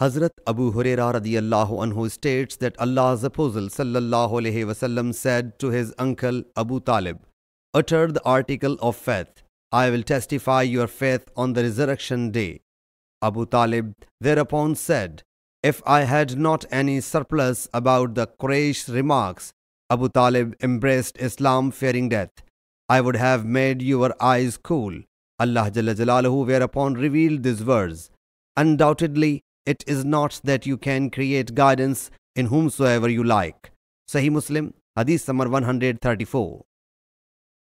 Hazrat Abu Huraira radiallahu anhu states that Allah's Apostle sallallahu alaihi wasallam said to his uncle Abu Talib, Utter the article of faith. I will testify your faith on the resurrection day. Abu Talib thereupon said, If I had not any surplus about the Quraysh remarks, Abu Talib embraced Islam fearing death. I would have made your eyes cool. Allah Jalla Jalaluhu whereupon revealed this verse. Undoubtedly, it is not that you can create guidance in whomsoever you like. Sahih Muslim, Hadith number 134.